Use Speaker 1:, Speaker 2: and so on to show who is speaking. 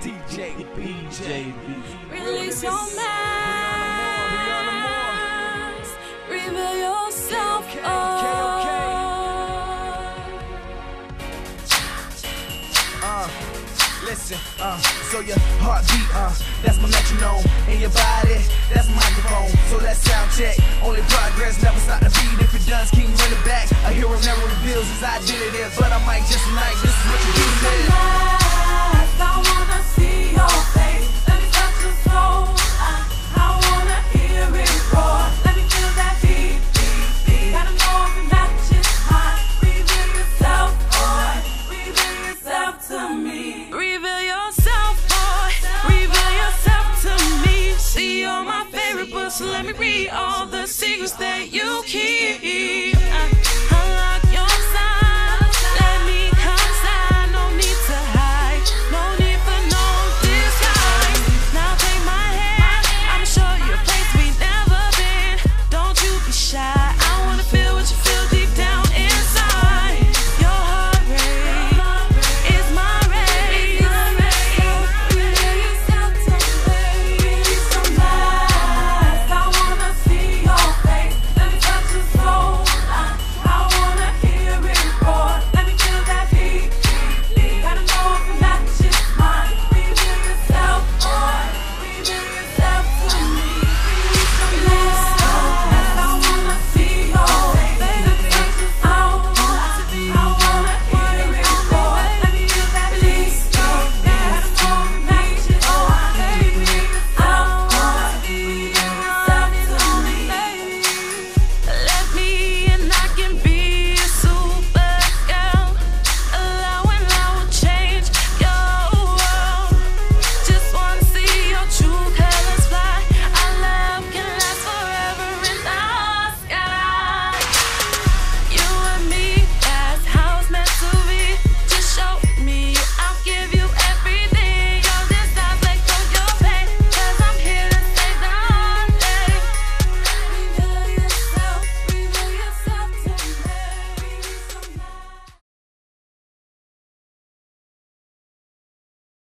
Speaker 1: DJ BJ.
Speaker 2: Release your mask. Reveal yourself.
Speaker 1: Uh, listen, uh, so your heartbeat, uh, that's my metronome. And your body, that's my microphone. So let's sound check. Only progress, never stop the beat. If it does, keep So let me read all the secrets that you